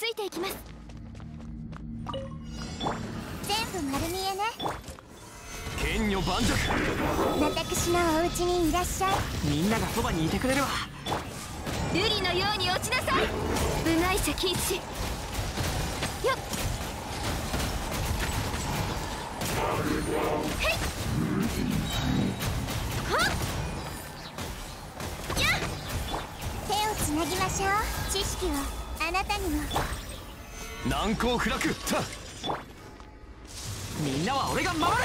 ついていきます。全部丸見えね。剣女盤石。私のお家にいらっしゃい。みんながそばにいてくれるわ。瑠璃のように落ちなさい。部外者禁止。よっ。へいはっ。手をつなぎましょう。知識をあなたにも。難攻不落。た。みんなは俺が守る。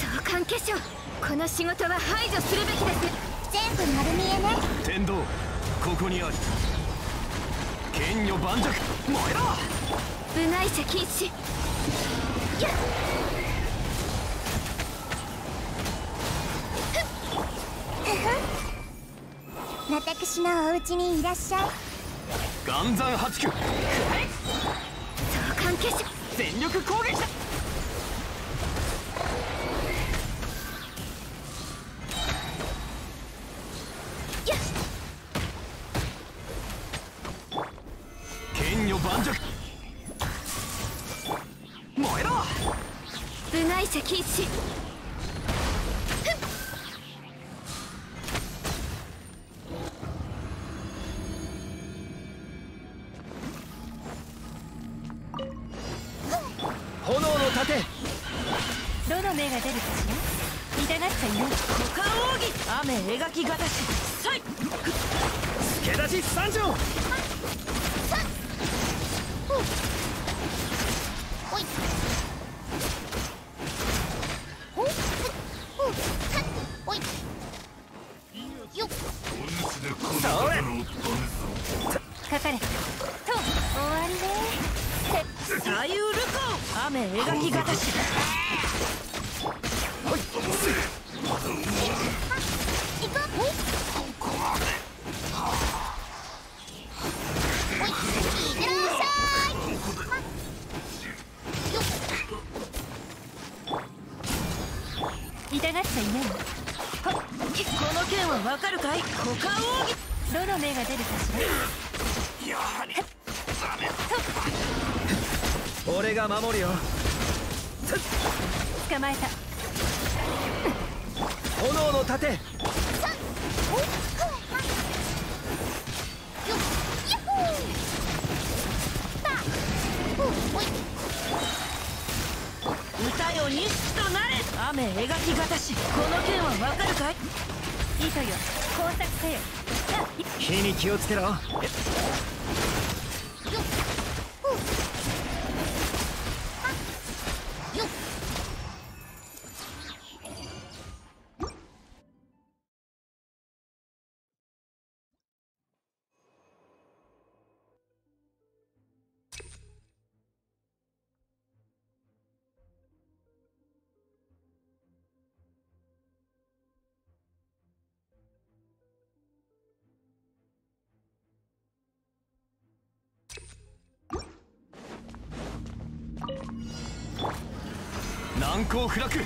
相関化粧この仕事は排除するべきです。全部丸見えね。天道ここにあり剣女盤石。燃えろ。部外者禁止。やっ。私のお家にいらっしゃい岩山八九。相関化粧全力攻撃だ。剣女盤石。燃えろ。部外者禁が出るかしら痛がっちゃいない。股間奥義雨描きがたしさい。助出し三条ほいほっ。ほっ。ほいよっ。それかかれと終わりね左右ルコ雨描きがたしどの目が出るかしら。俺が守るよ。捕まえた。炎の盾。歌よ錦となれ雨描きがたしこの剣はわかるかい。糸よ工作せよ。火に気をつけろ。難攻不落全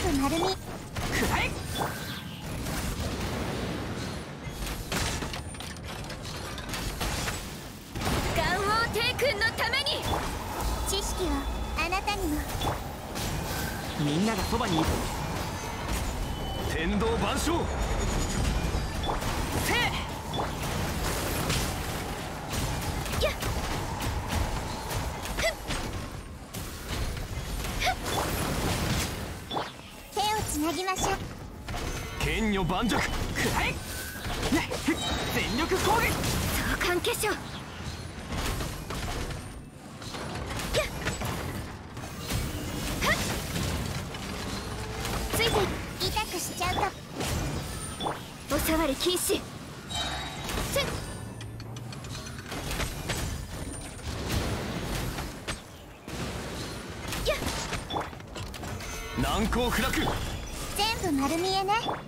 部丸みくらえ元王帝君のために。知識をあなたにも。みんながそばにいる。天道万象剣女盤石。くらえね全力攻撃。ついて痛くしちゃうと。お触り禁止。難攻不落。全部丸見えね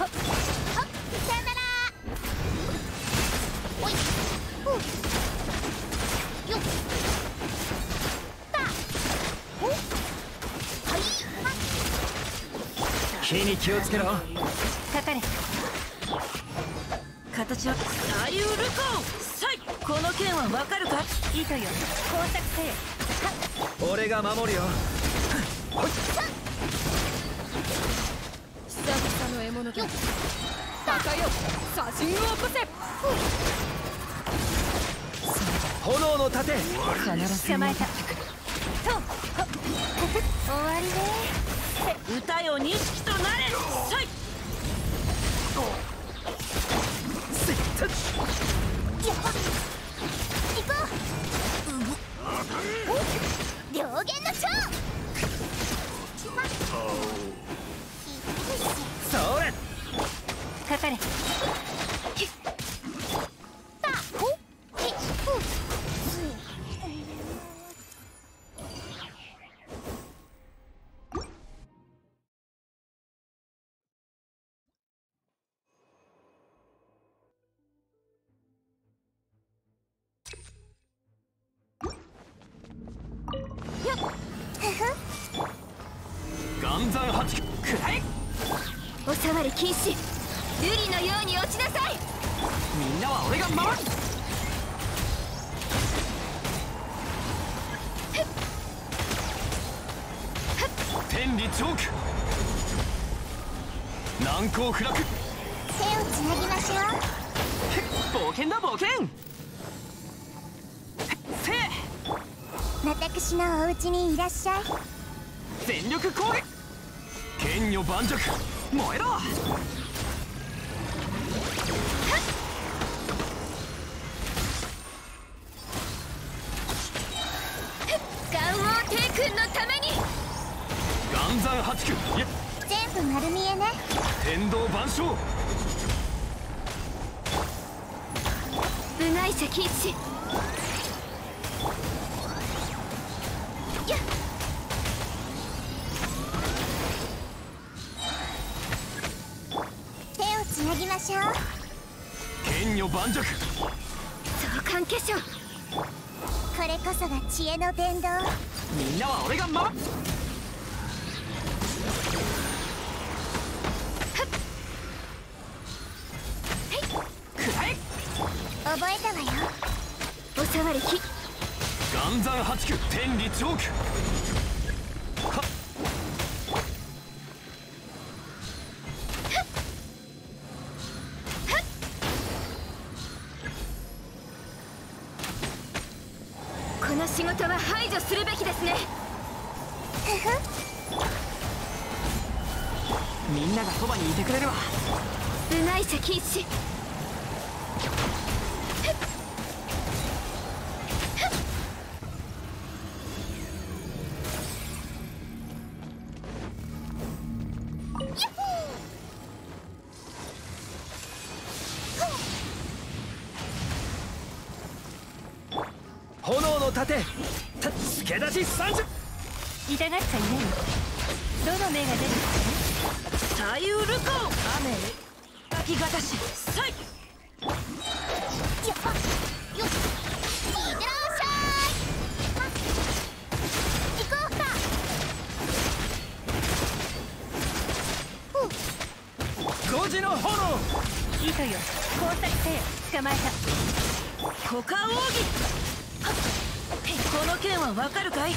ほっほっさよならおいふうよったおはいは火に気をつけろ。かかれ。形は左右ルコンサイこの剣はわかるか？糸よ工作せよ。俺が守るよ 久々の獲物だよっ。高よ写真を起こせ炎の盾。必ず捕まえた。終わりね。歌よ錦となれ。サイやっば行こう。お両弦の蝶お触り禁止。瑠璃のように落ちなさい。みんなは俺が守る。天理チョーク。難攻不落。手をつなぎましょ冒険だ冒険。私のお家にいらっしゃい。全力攻撃。剣女盤石燃えろ。君のために。岩山八九。いや全部丸見えね。天道万象。部外者禁止しょう剣女盤石召喚化粧これこそが知恵の伝道。みんなは俺が守る覚えたわよ。お触り。き岩山八九天理チョークみんながそばにいてくれるわ。部外者禁止炎の盾。た付け出し三十。痛がっちゃいないどの目が出るこの炎糸よ工作せよ捕まえた股間奥義この剣はわかるかい